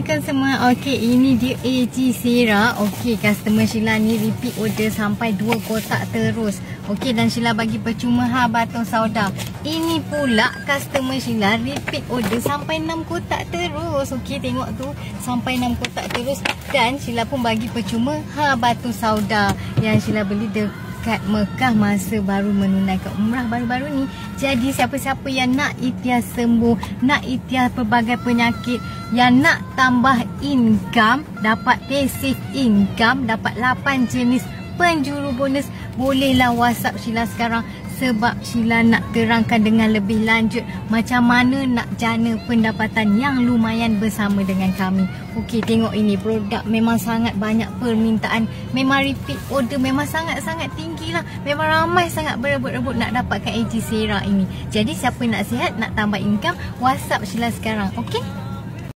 Assalamualaikum semua. Okey, ini dia AG Sera. Okey, customer Sheila ni repeat order sampai 2 kotak terus. Okey, dan Sheila bagi percuma ha batung sauda. Ini pula customer Sheila repeat order sampai 6 kotak terus. Okey, tengok tu sampai 6 kotak terus dan Sheila pun bagi percuma ha batu sauda yang Sheila beli dekat dekat Mekah masa baru menunaikan umrah baru-baru ni. Jadi siapa-siapa yang nak ikhtiar sembuh, nak ikhtiar pelbagai penyakit, yang nak tambah income, dapat passive income, dapat 8 jenis penjuru bonus, bolehlah WhatsApp Sheila sekarang sebab Sheila nak terangkan dengan lebih lanjut macam mana nak jana pendapatan yang lumayan bersama dengan kami. Okey, tengok ini produk memang sangat banyak permintaan. Memang repeat order memang sangat-sangat tinggi lah. Memang ramai sangat berebut-rebut nak dapatkan AG Sera ini. Jadi siapa nak sihat, nak tambah income, WhatsApp Sheila sekarang. Okey?